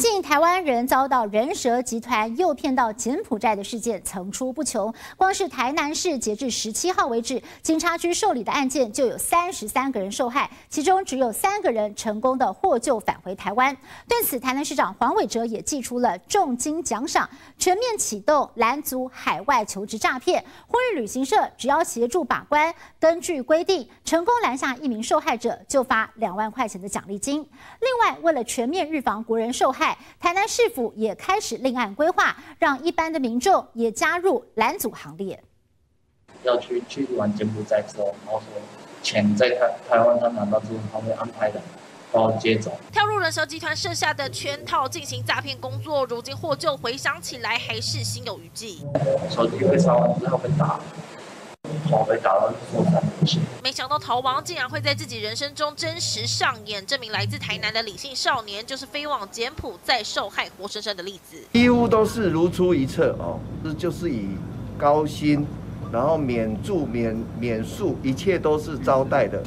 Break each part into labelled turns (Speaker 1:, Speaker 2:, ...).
Speaker 1: 近台湾人遭到人蛇集团诱骗到柬埔寨的事件层出不穷。光是台南市截至十七号为止，警察局受理的案件就有三十三个人受害，其中只有三个人成功的获救返回台湾。对此，台南市长黄伟哲也寄出了重金奖赏，全面启动拦阻海外求职诈骗，呼吁旅行社只要协助把关，根据规定成功拦下一名受害者，就发两万块钱的奖励金。另外，为了全面预防国人受害，台南市府也开始另案规划，让一般的民众也加入拦阻行列。
Speaker 2: 要去去完柬埔寨之后，然后说钱在台台湾他拿到之后，他会安排的把我接走。
Speaker 3: 跳入人蛇集团设下的圈套进行诈骗工作，如今获救，回想起来还是心有余悸。
Speaker 2: 手机被烧完之后被打。
Speaker 3: 没想到逃亡竟然会在自己人生中真实上演。这名来自台南的李姓少年，就是飞往柬埔寨受害活生生的例子。
Speaker 4: 几乎都是如出一辙哦，这就是以高薪，然后免住、免免宿，一切都是招待的。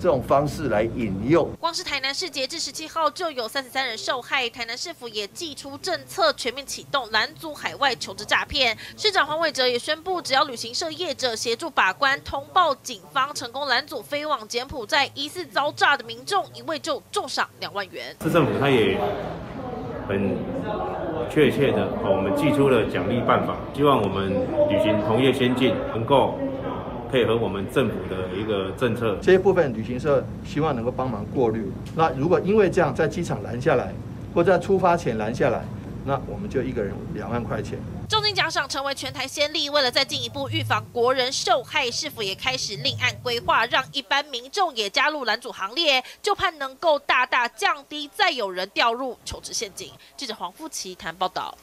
Speaker 4: 这种方式来引诱，
Speaker 3: 光是台南市截至十七号就有三十三人受害。台南市府也祭出政策，全面启动拦阻海外求职诈骗。市长黄伟哲也宣布，只要旅行社业者协助把关，通报警方，成功拦阻飞往柬埔寨疑似遭诈的民众，一位就重赏两万元。
Speaker 5: 市政府他也很确切的，我们寄出了奖励办法，希望我们旅行同业先进，能够。配合我们政府的一个政策，
Speaker 6: 这一部分旅行社希望能够帮忙过滤。那如果因为这样在机场拦下来，或在出发前拦下来，那我们就一个人两万块钱。
Speaker 3: 重金奖赏成为全台先例，为了再进一步预防国人受害，是否也开始另案规划，让一般民众也加入拦阻行列，就盼能够大大降低再有人掉入求职陷阱。记者黄富琪谈报道。